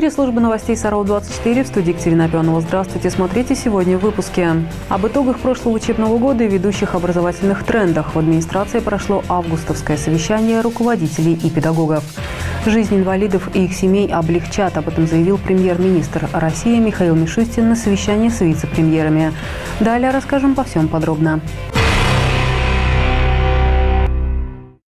эфире службы новостей Сарау-24 в студии Екатерина Пионова. Здравствуйте. Смотрите сегодня в выпуске. Об итогах прошлого учебного года и ведущих образовательных трендах в администрации прошло августовское совещание руководителей и педагогов. Жизнь инвалидов и их семей облегчат. Об этом заявил премьер-министр России Михаил Мишустин на совещании с вице-премьерами. Далее расскажем по всем подробно.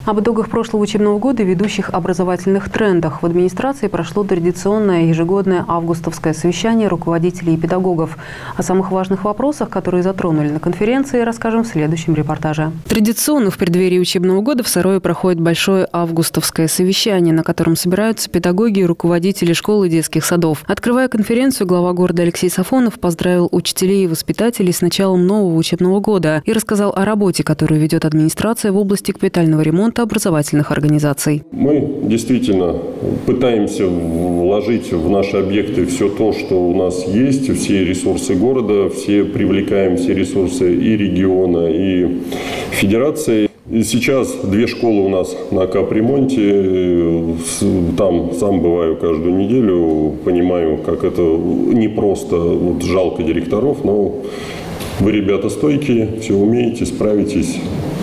Об итогах прошлого учебного года и ведущих образовательных трендах в администрации прошло традиционное ежегодное августовское совещание руководителей и педагогов. О самых важных вопросах, которые затронули на конференции, расскажем в следующем репортаже. Традиционно в преддверии учебного года в Сарое проходит большое августовское совещание, на котором собираются педагоги и руководители школ и детских садов. Открывая конференцию, глава города Алексей Сафонов поздравил учителей и воспитателей с началом нового учебного года и рассказал о работе, которую ведет администрация в области капитального ремонта ремонта образовательных организаций. Мы действительно пытаемся вложить в наши объекты все то, что у нас есть, все ресурсы города, все привлекаем все ресурсы и региона, и федерации. Сейчас две школы у нас на капремонте. Там сам бываю каждую неделю, понимаю, как это непросто, вот жалко директоров, но вы, ребята, стойкие, все умеете, справитесь.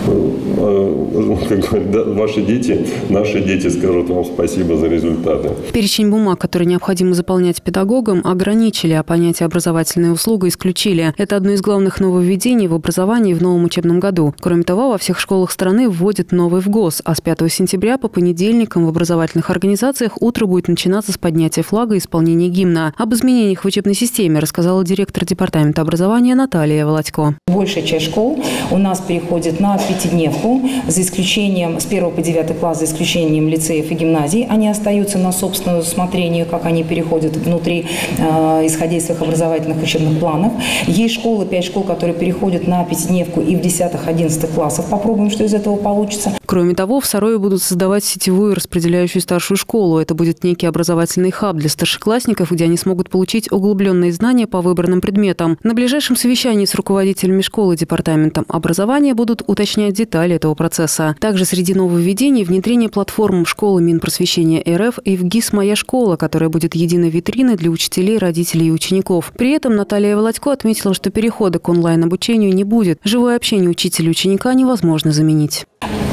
Э, как говорят, ваши дети, наши дети скажут вам спасибо за результаты. Перечень бумаг, которые необходимо заполнять педагогам, ограничили, а понятие образовательная услуга исключили. Это одно из главных нововведений в образовании в новом учебном году. Кроме того, во всех школах страны вводят новый ВГОС, а с 5 сентября по понедельникам в образовательных организациях утро будет начинаться с поднятия флага и исполнения гимна. Об изменениях в учебной системе рассказала директор департамента образования Наталья Володько. Большая часть школ у нас переходит на пятидневку, за исключением с 1 по 9 класс, за исключением лицеев и гимназий. Они остаются на собственное усмотрение, как они переходят внутри, э, исходя из своих образовательных учебных планов. Есть школы, 5 школ, которые переходят на пятидневку и в 10-11 классах. Попробуем, что из этого получится. Кроме того, в Сарое будут создавать сетевую распределяющую старшую школу. Это будет некий образовательный хаб для старшеклассников, где они смогут получить углубленные знания по выбранным предметам. На ближайшем совещании с руководителями школы департаментом образования будут уточнять детали этого процесса. Также среди нововведений внедрение платформ школы Минпросвещения РФ и в ГИС «Моя школа», которая будет единой витриной для учителей, родителей и учеников. При этом Наталья Володько отметила, что перехода к онлайн-обучению не будет. Живое общение учителя и ученика невозможно заменить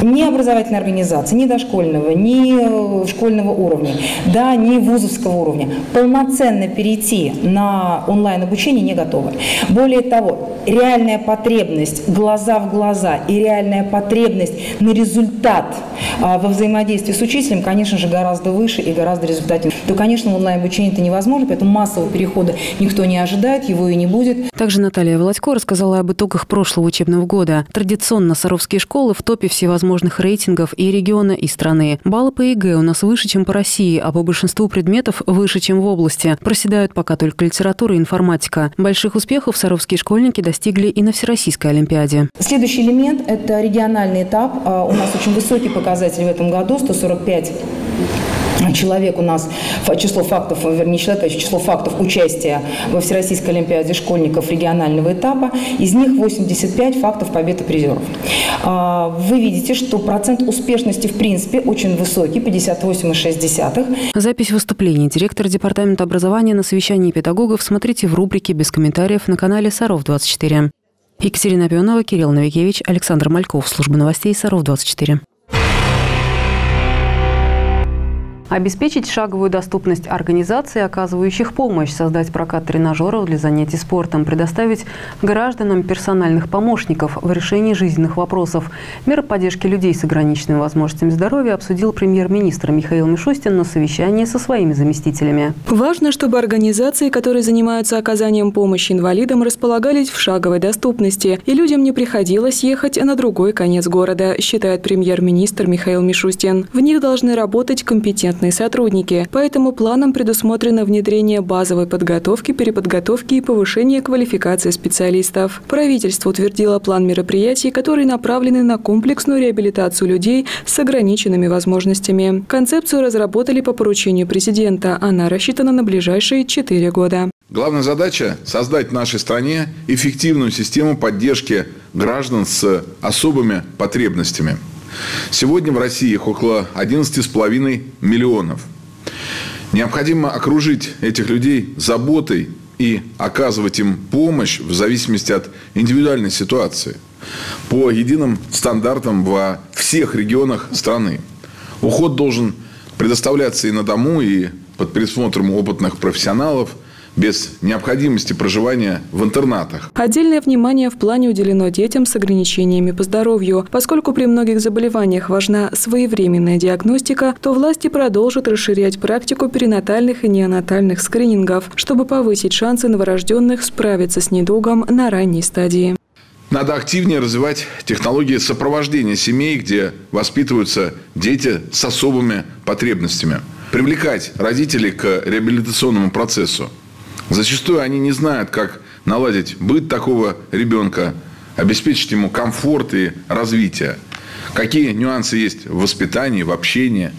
ни образовательной организации, ни дошкольного, ни э, школьного уровня, да, ни вузовского уровня полноценно перейти на онлайн-обучение не готовы. Более того, реальная потребность глаза в глаза и реальная потребность на результат а, во взаимодействии с учителем, конечно же, гораздо выше и гораздо результативнее. То, конечно, онлайн-обучение это невозможно, поэтому массового перехода никто не ожидает, его и не будет. Также Наталья Володько рассказала об итогах прошлого учебного года. Традиционно саровские школы в топе всевозможных рейтингов и региона, и страны. Баллы по ЕГЭ у нас выше, чем по России, а по большинству предметов выше, чем в области. Проседают пока только литература и информатика. Больших успехов саровские школьники достигли и на Всероссийской Олимпиаде. Следующий элемент – это региональный этап. А, у нас очень высокий показатель в этом году – 145 человек у нас, число фактов, вернее, человек, а число фактов участия во Всероссийской Олимпиаде школьников регионального этапа, из них 85 фактов побед и призеров. А, вы видите, что процент успешности в принципе очень высокий, 58,6. Запись выступлений директора Департамента образования на совещании педагогов смотрите в рубрике «Без комментариев» на канале «Саров-24». Екатерина Пионова, Кирилл Новикевич, Александр Мальков. Служба новостей «Саров-24». Обеспечить шаговую доступность организаций, оказывающих помощь, создать прокат тренажеров для занятий спортом, предоставить гражданам персональных помощников в решении жизненных вопросов. Меры поддержки людей с ограниченными возможностями здоровья обсудил премьер-министр Михаил Мишустин на совещании со своими заместителями. Важно, чтобы организации, которые занимаются оказанием помощи инвалидам, располагались в шаговой доступности, и людям не приходилось ехать на другой конец города, считает премьер-министр Михаил Мишустин. В них должны работать компетентные компетентные сотрудники. Поэтому планом предусмотрено внедрение базовой подготовки, переподготовки и повышение квалификации специалистов. Правительство утвердило план мероприятий, которые направлены на комплексную реабилитацию людей с ограниченными возможностями. Концепцию разработали по поручению президента. Она рассчитана на ближайшие четыре года. Главная задача – создать в нашей стране эффективную систему поддержки граждан с особыми потребностями. Сегодня в России их около 11,5 миллионов. Необходимо окружить этих людей заботой и оказывать им помощь в зависимости от индивидуальной ситуации по единым стандартам во всех регионах страны. Уход должен предоставляться и на дому, и под присмотром опытных профессионалов – без необходимости проживания в интернатах. Отдельное внимание в плане уделено детям с ограничениями по здоровью. Поскольку при многих заболеваниях важна своевременная диагностика, то власти продолжат расширять практику перинатальных и неонатальных скринингов, чтобы повысить шансы новорожденных справиться с недугом на ранней стадии. Надо активнее развивать технологии сопровождения семей, где воспитываются дети с особыми потребностями. Привлекать родителей к реабилитационному процессу. Зачастую они не знают, как наладить быт такого ребенка, обеспечить ему комфорт и развитие. Какие нюансы есть в воспитании, в общении.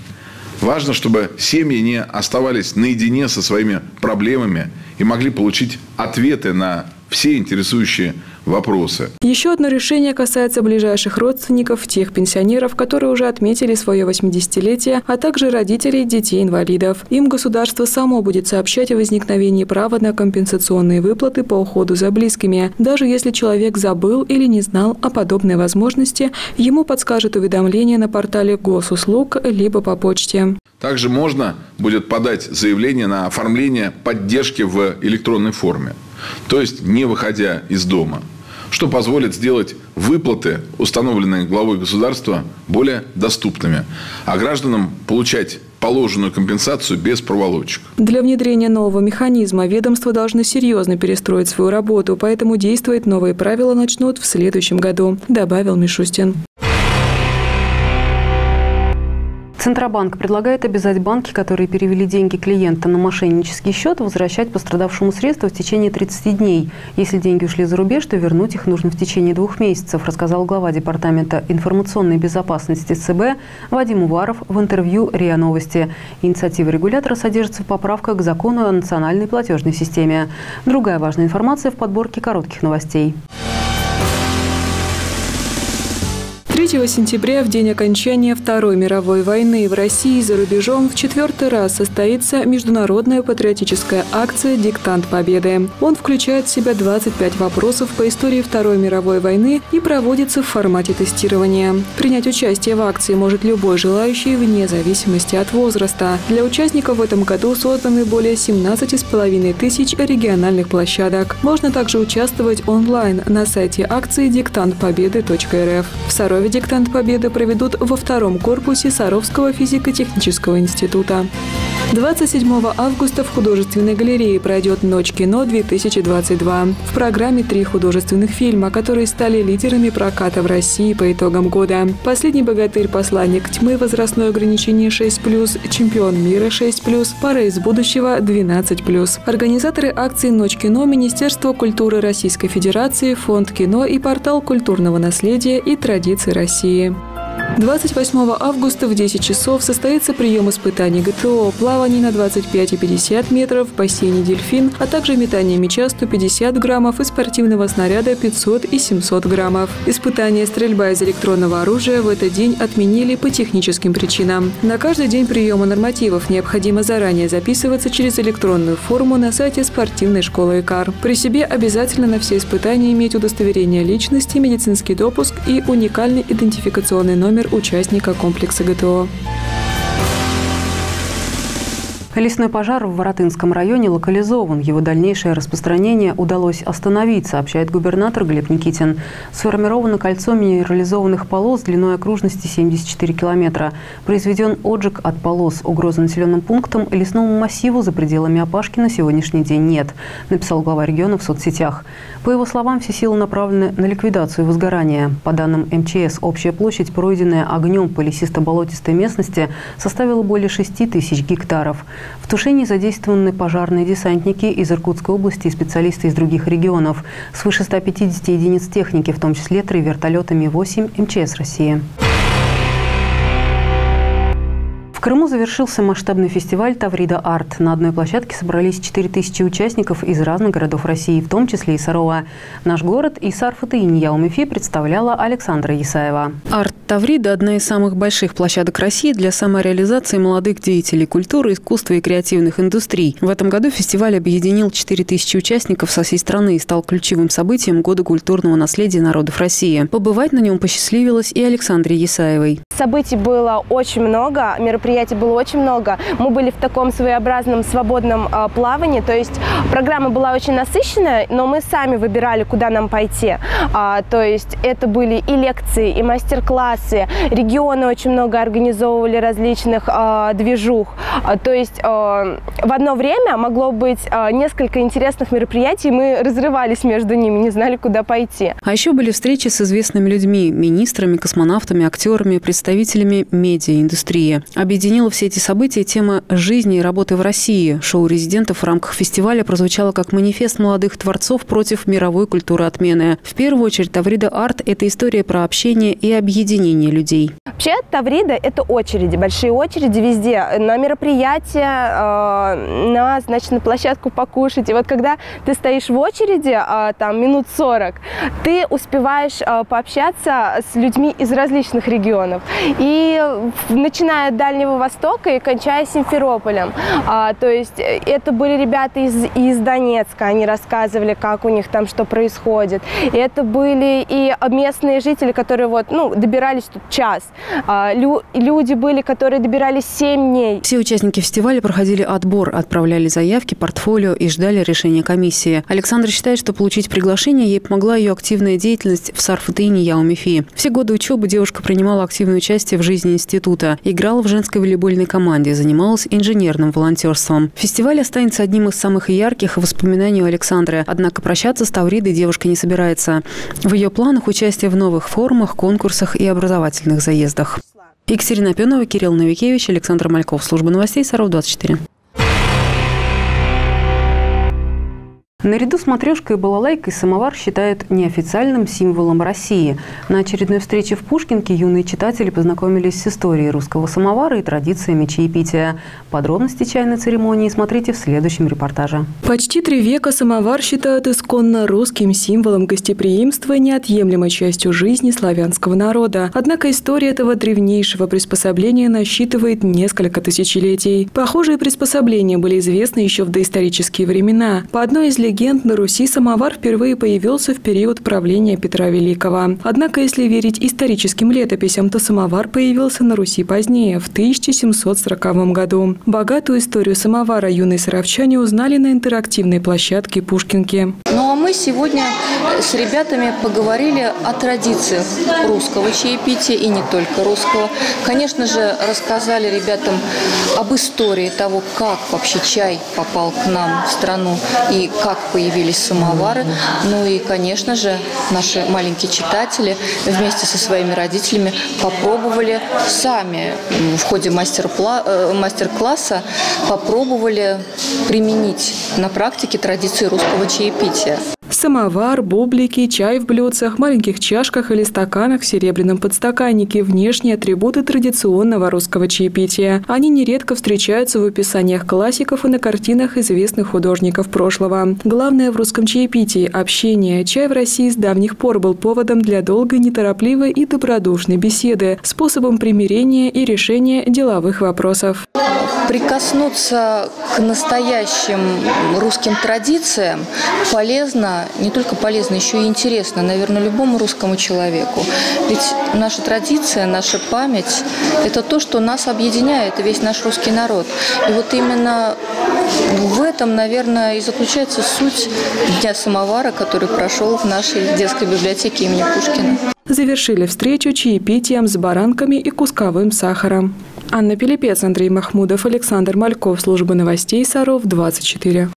Важно, чтобы семьи не оставались наедине со своими проблемами и могли получить ответы на все интересующие вопросы. Еще одно решение касается ближайших родственников, тех пенсионеров, которые уже отметили свое 80-летие, а также родителей детей-инвалидов. Им государство само будет сообщать о возникновении права на компенсационные выплаты по уходу за близкими. Даже если человек забыл или не знал о подобной возможности, ему подскажет уведомление на портале госуслуг либо по почте. Также можно будет подать заявление на оформление поддержки в электронной форме то есть не выходя из дома, что позволит сделать выплаты, установленные главой государства, более доступными, а гражданам получать положенную компенсацию без проволочек. Для внедрения нового механизма ведомства должны серьезно перестроить свою работу, поэтому действовать новые правила начнут в следующем году, добавил Мишустин. Центробанк предлагает обязать банки, которые перевели деньги клиента на мошеннический счет, возвращать пострадавшему средства в течение 30 дней. Если деньги ушли за рубеж, то вернуть их нужно в течение двух месяцев, рассказал глава Департамента информационной безопасности ЦБ Вадим Уваров в интервью РИА Новости. Инициатива регулятора содержится в поправках к закону о национальной платежной системе. Другая важная информация в подборке коротких новостей. 3 сентября, в день окончания Второй мировой войны в России и за рубежом, в четвертый раз состоится международная патриотическая акция «Диктант Победы». Он включает в себя 25 вопросов по истории Второй мировой войны и проводится в формате тестирования. Принять участие в акции может любой желающий вне зависимости от возраста. Для участников в этом году созданы более 17,5 тысяч региональных площадок. Можно также участвовать онлайн на сайте акции диктантпобеды.рф. В Сарове диктант Победы проведут во втором корпусе Саровского физико-технического института. 27 августа в художественной галерее пройдет «Ночь кино-2022». В программе три художественных фильма, которые стали лидерами проката в России по итогам года. «Последний богатырь. Посланник тьмы. Возрастное ограничение 6+,» «Чемпион мира 6+,» «Пара из будущего 12+.» Организаторы акции «Ночь кино» Министерство культуры Российской Федерации, Фонд кино и портал культурного наследия и традиций России. 28 августа в 10 часов состоится прием испытаний ГТО, плавание на 25 и 50 метров бассейне «Дельфин», а также метание мяча 150 граммов и спортивного снаряда 500 и 700 граммов. Испытания стрельба из электронного оружия в этот день отменили по техническим причинам. На каждый день приема нормативов необходимо заранее записываться через электронную форму на сайте спортивной школы ИКАР. При себе обязательно на все испытания иметь удостоверение личности, медицинский допуск и уникальный идентификационный номер номер участника комплекса ГТО. Лесной пожар в Воротынском районе локализован. Его дальнейшее распространение удалось остановить, сообщает губернатор Глеб Никитин. Сформировано кольцо минерализованных полос длиной окружности 74 километра. Произведен отжиг от полос. Угрозы населенным пунктам и лесному массиву за пределами опашки на сегодняшний день нет, написал глава региона в соцсетях. По его словам, все силы направлены на ликвидацию возгорания. По данным МЧС, общая площадь, пройденная огнем по лесисто-болотистой местности, составила более 6 тысяч гектаров. В тушении задействованы пожарные десантники из Иркутской области и специалисты из других регионов. Свыше 150 единиц техники, в том числе три вертолета Ми-8 МЧС России. В Крыму завершился масштабный фестиваль «Таврида Арт». На одной площадке собрались 4000 участников из разных городов России, в том числе и Сарова. Наш город и Сарфата и Ньяумифи представляла Александра Исаева. Арт Таврида – одна из самых больших площадок России для самореализации молодых деятелей культуры, искусства и креативных индустрий. В этом году фестиваль объединил 4000 участников со всей страны и стал ключевым событием Года культурного наследия народов России. Побывать на нем посчастливилось и Александре Исаевой. Событий было очень много, мероприятий было очень много. Мы были в таком своеобразном свободном э, плавании, то есть программа была очень насыщенная, но мы сами выбирали, куда нам пойти. А, то есть это были и лекции, и мастер-классы, регионы очень много организовывали различных э, движух. А, то есть э, в одно время могло быть э, несколько интересных мероприятий, мы разрывались между ними, не знали, куда пойти. А еще были встречи с известными людьми, министрами, космонавтами, актерами, представителями медиаиндустрии. Объединила все эти события тема жизни и работы в России. Шоу резидентов в рамках фестиваля прозвучало как манифест молодых творцов против мировой культуры отмены. В первую очередь, Таврида Арт – это история про общение и объединение людей. Вообще, Таврида – это очереди, большие очереди везде. На мероприятия, э, на, значит, на площадку покушать. И вот когда ты стоишь в очереди, э, там, минут 40, ты успеваешь э, пообщаться с людьми из различных регионов. И начиная от Дальнего Востока и кончая Симферополем. А, то есть э, это были ребята из, из Донецка, они рассказывали, как у них там что происходит. И это были и местные жители, которые вот, ну, добирались тут час. А, лю, люди были, которые добирались 7 дней. Все участники фестиваля проходили отбор, отправляли заявки, портфолио и ждали решения комиссии. Александр считает, что получить приглашение ей помогла ее активная деятельность в Сарфатыне Яумифи. Все годы учебы девушка принимала активное участие в жизни института. Играла в женской волейбольной команде, занималась инженерным волонтерством. Фестиваль останется одним из самых ярких воспоминаний у Александры. Однако прощаться с Тавридой девушка не собирается. В ее планах участие в новых форумах, конкурсах и образовательных заездах. Екатерина Пенова, Кирилл Новикевич, Александр Мальков. Служба новостей Саров 24. Наряду с матрешкой и балалайкой самовар считают неофициальным символом России. На очередной встрече в Пушкинке юные читатели познакомились с историей русского самовара и традициями чаепития. Подробности чайной церемонии смотрите в следующем репортаже. Почти три века самовар считают исконно русским символом гостеприимства и неотъемлемой частью жизни славянского народа. Однако история этого древнейшего приспособления насчитывает несколько тысячелетий. Похожие приспособления были известны еще в доисторические времена. По одной из легенд, на Руси самовар впервые появился в период правления Петра Великого. Однако, если верить историческим летописям, то самовар появился на Руси позднее, в 1740 году. Богатую историю самовара юные саровчане узнали на интерактивной площадке Пушкинки. Ну а мы сегодня с ребятами поговорили о традициях русского чаепития и не только русского. Конечно же, рассказали ребятам об истории того, как вообще чай попал к нам в страну и как появились самовары. Ну и, конечно же, наши маленькие читатели вместе со своими родителями попробовали сами в ходе э, мастер-класса попробовали применить на практике традиции русского чаепития. Самовар, бублики, чай в блюдцах, маленьких чашках или стаканах в серебряном подстаканнике – внешние атрибуты традиционного русского чаепития. Они нередко встречаются в описаниях классиков и на картинах известных художников прошлого. Главное в русском чаепитии – общение. Чай в России с давних пор был поводом для долгой, неторопливой и добродушной беседы, способом примирения и решения деловых вопросов. Прикоснуться к настоящим русским традициям полезно не только полезно, еще и интересно, наверное, любому русскому человеку. Ведь наша традиция, наша память – это то, что нас объединяет, весь наш русский народ. И вот именно в этом, наверное, и заключается суть Дня самовара, который прошел в нашей детской библиотеке имени Пушкина. Завершили встречу чаепитием с баранками и кусковым сахаром. Анна Пилипец, Андрей Махмудов, Александр Мальков. Служба новостей Саров, 24.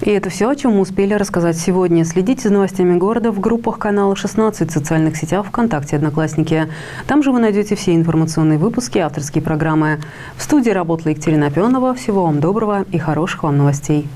И это все, о чем мы успели рассказать сегодня. Следите за новостями города в группах канала 16 в социальных сетях ВКонтакте «Одноклассники». Там же вы найдете все информационные выпуски, авторские программы. В студии работала Екатерина Пионова. Всего вам доброго и хороших вам новостей.